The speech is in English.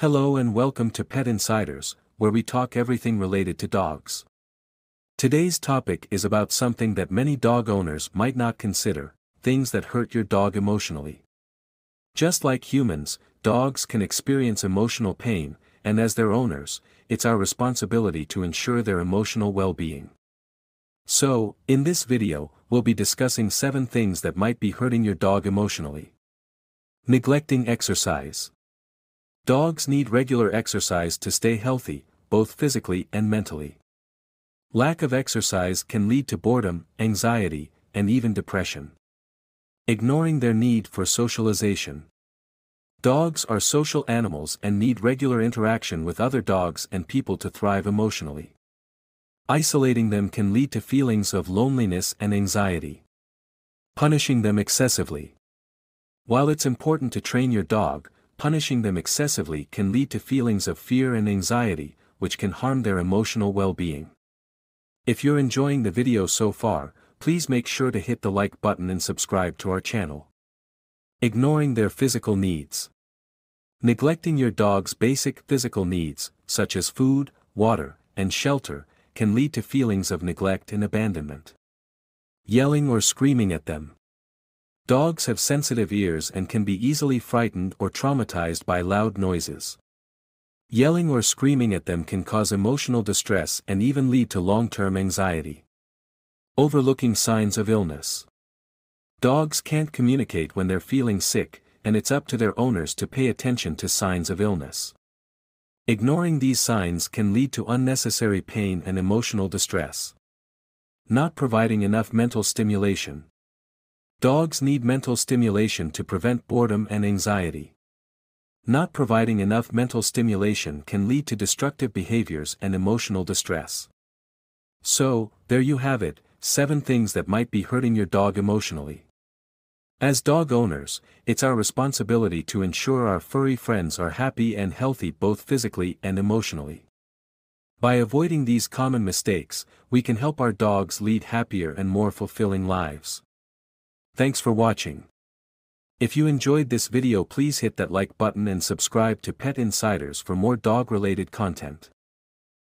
Hello and welcome to Pet Insiders, where we talk everything related to dogs. Today's topic is about something that many dog owners might not consider, things that hurt your dog emotionally. Just like humans, dogs can experience emotional pain, and as their owners, it's our responsibility to ensure their emotional well-being. So, in this video, we'll be discussing 7 things that might be hurting your dog emotionally. Neglecting exercise. Dogs need regular exercise to stay healthy, both physically and mentally. Lack of exercise can lead to boredom, anxiety, and even depression. Ignoring their need for socialization. Dogs are social animals and need regular interaction with other dogs and people to thrive emotionally. Isolating them can lead to feelings of loneliness and anxiety. Punishing them excessively. While it's important to train your dog, punishing them excessively can lead to feelings of fear and anxiety, which can harm their emotional well-being. If you're enjoying the video so far, please make sure to hit the like button and subscribe to our channel. Ignoring their physical needs. Neglecting your dog's basic physical needs, such as food, water, and shelter, can lead to feelings of neglect and abandonment. Yelling or screaming at them. Dogs have sensitive ears and can be easily frightened or traumatized by loud noises. Yelling or screaming at them can cause emotional distress and even lead to long-term anxiety. Overlooking signs of illness. Dogs can't communicate when they're feeling sick, and it's up to their owners to pay attention to signs of illness. Ignoring these signs can lead to unnecessary pain and emotional distress. Not providing enough mental stimulation. Dogs need mental stimulation to prevent boredom and anxiety. Not providing enough mental stimulation can lead to destructive behaviors and emotional distress. So, there you have it, 7 things that might be hurting your dog emotionally. As dog owners, it's our responsibility to ensure our furry friends are happy and healthy both physically and emotionally. By avoiding these common mistakes, we can help our dogs lead happier and more fulfilling lives. Thanks for watching. If you enjoyed this video please hit that like button and subscribe to Pet Insiders for more dog-related content.